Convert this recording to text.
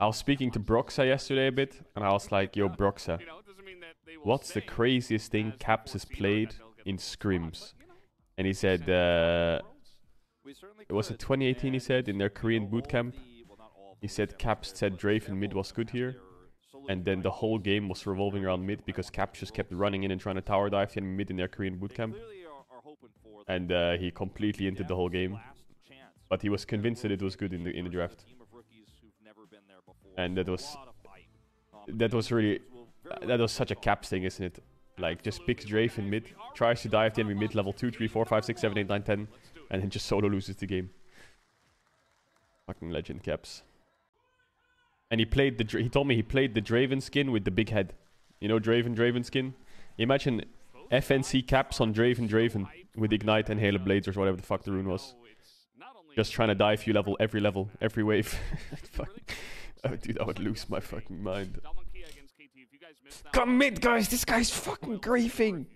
I was speaking to Broxah yesterday a bit, and I was like, "Yo, Broxah, what's the craziest thing Caps has played in scrims?" And he said, uh, "It was in 2018." He said in their Korean bootcamp, he said Caps said Draven mid was good here, and then the whole game was revolving around mid because Caps just kept running in and trying to tower dive enemy mid in their Korean bootcamp, and uh, he completely entered the whole game. But he was convinced that it was good in the in the draft, and that was that was really that was such a Caps thing, isn't it? Like just picks Draven mid, tries to dive the enemy mid level 2, 3, 4, 5, 6, 7, 8, 9, 10, and then just solo loses the game. Fucking legend Caps. And he played the. He told me he played the Draven skin with the big head. You know Draven Draven skin. Imagine FNC caps on Draven Draven with ignite and Hail of Blades or whatever the fuck the rune was. Just trying to die a few level every level every wave. Oh, dude, I would lose my fucking mind. Come mid, guys. This guy's fucking griefing.